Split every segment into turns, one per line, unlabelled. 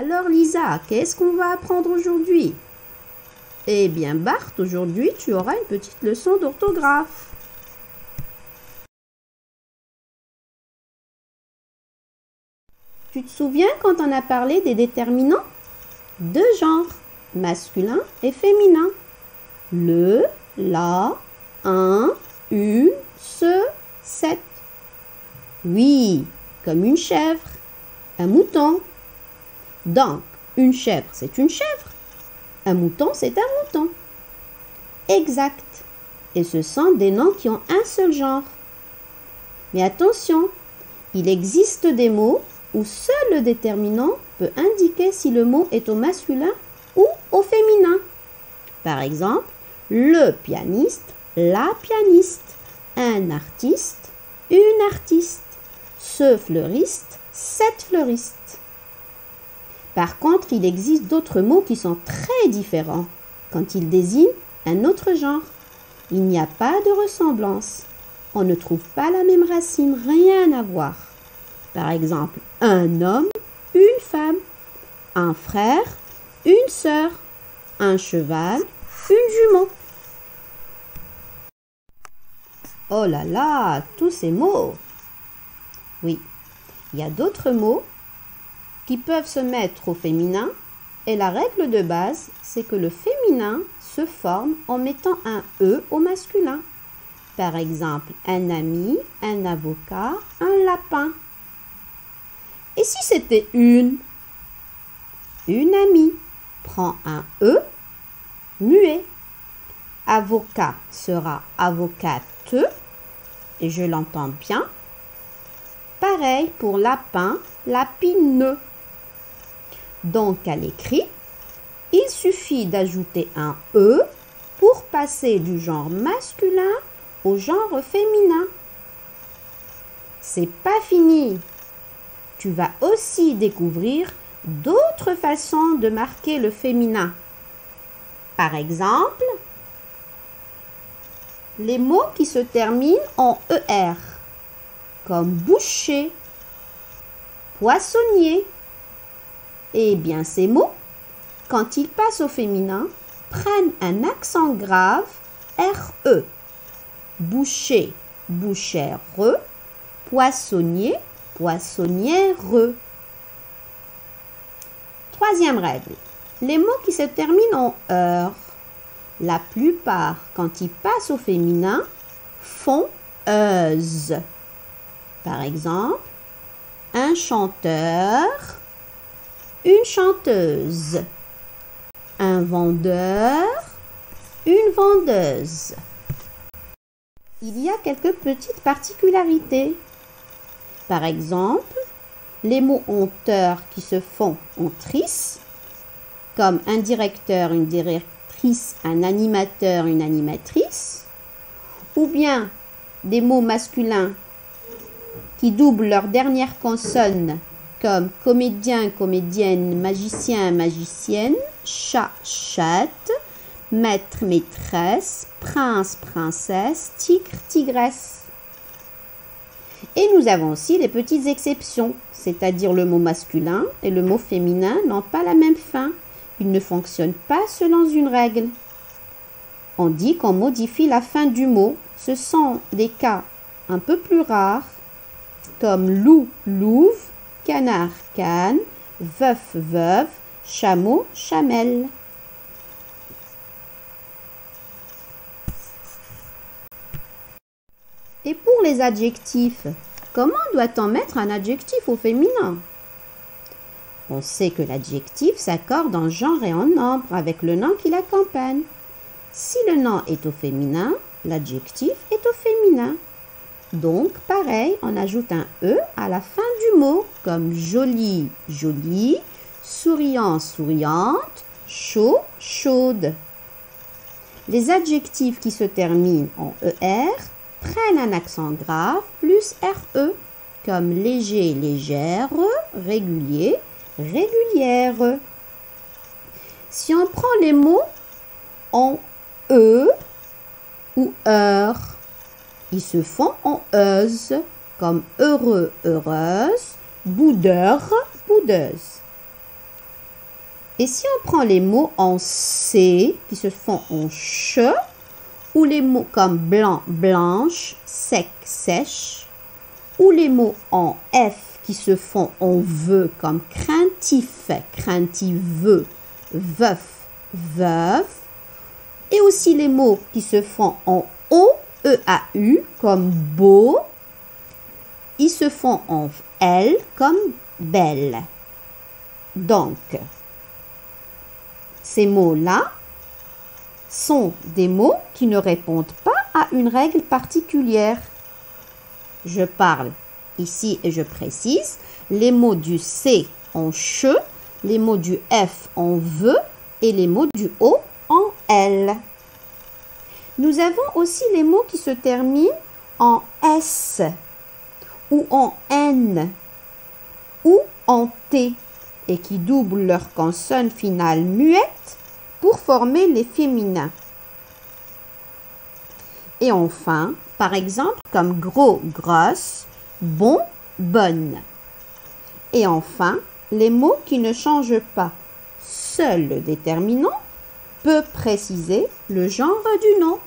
Alors Lisa, qu'est-ce qu'on va apprendre aujourd'hui? Eh bien Bart, aujourd'hui tu auras une petite leçon d'orthographe. Tu te souviens quand on a parlé des déterminants? Deux genres, masculin et féminin. Le, la, un, une, ce, cette. Oui, comme une chèvre, un mouton. Donc, une chèvre, c'est une chèvre. Un mouton, c'est un mouton. Exact. Et ce sont des noms qui ont un seul genre. Mais attention, il existe des mots où seul le déterminant peut indiquer si le mot est au masculin ou au féminin. Par exemple, le pianiste, la pianiste, un artiste, une artiste, ce fleuriste, cette fleuriste. Par contre, il existe d'autres mots qui sont très différents quand ils désignent un autre genre. Il n'y a pas de ressemblance. On ne trouve pas la même racine, rien à voir. Par exemple, un homme, une femme, un frère, une sœur, un cheval, une jument. Oh là là, tous ces mots. Oui, il y a d'autres mots qui peuvent se mettre au féminin et la règle de base, c'est que le féminin se forme en mettant un E au masculin. Par exemple, un ami, un avocat, un lapin. Et si c'était une? Une amie prend un E muet. Avocat sera avocate et je l'entends bien. Pareil pour lapin, lapine. Donc à l'écrit, il suffit d'ajouter un E pour passer du genre masculin au genre féminin. C'est pas fini. Tu vas aussi découvrir d'autres façons de marquer le féminin. Par exemple, les mots qui se terminent en ER, comme boucher, poissonnier. Eh bien, ces mots, quand ils passent au féminin, prennent un accent grave RE. Boucher, bouchère, poissonnier, poissonnière. Troisième règle. Les mots qui se terminent en heure la plupart, quand ils passent au féminin, font euse. Par exemple, un chanteur, une chanteuse, un vendeur, une vendeuse. Il y a quelques petites particularités. Par exemple, les mots honteurs qui se font en comme un directeur, une directrice, un animateur, une animatrice, ou bien des mots masculins qui doublent leur dernière consonne comme comédien, comédienne, magicien, magicienne, chat, chatte, maître, maîtresse, prince, princesse, tigre, tigresse. Et nous avons aussi les petites exceptions, c'est-à-dire le mot masculin et le mot féminin n'ont pas la même fin. Il ne fonctionne pas selon une règle. On dit qu'on modifie la fin du mot. Ce sont des cas un peu plus rares, comme loup, louve, canard, canne, veuf, veuve, chameau, chamelle. Et pour les adjectifs, comment doit-on mettre un adjectif au féminin? On sait que l'adjectif s'accorde en genre et en nombre avec le nom qui l'accompagne. Si le nom est au féminin, l'adjectif est au féminin. Donc, pareil, on ajoute un E à la fin du mot, comme joli, jolie, souriant, souriante, chaud, chaude. Les adjectifs qui se terminent en ER prennent un accent grave plus RE, comme léger, légère, régulier, régulière. Si on prend les mots en E ou heure, se font en euse, comme heureux, heureuse, boudeur, boudeuse. Et si on prend les mots en C qui se font en che, ou les mots comme blanc, blanche, sec, sèche, ou les mots en F qui se font en ve comme craintif, craintiveux, veuf, veuve, et aussi les mots qui se font en O, E-A-U comme beau, ils se font en L comme belle. Donc, ces mots-là sont des mots qui ne répondent pas à une règle particulière. Je parle ici et je précise les mots du C en che, les mots du F en ve et les mots du O en L. Nous avons aussi les mots qui se terminent en S ou en N ou en T et qui doublent leur consonne finale muette pour former les féminins. Et enfin, par exemple, comme gros, grosse, bon, bonne. Et enfin, les mots qui ne changent pas. Seul le déterminant peut préciser le genre du nom.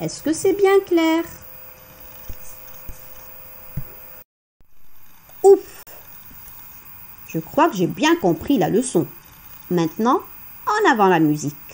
Est-ce que c'est bien clair? Ouf Je crois que j'ai bien compris la leçon. Maintenant, en avant la musique.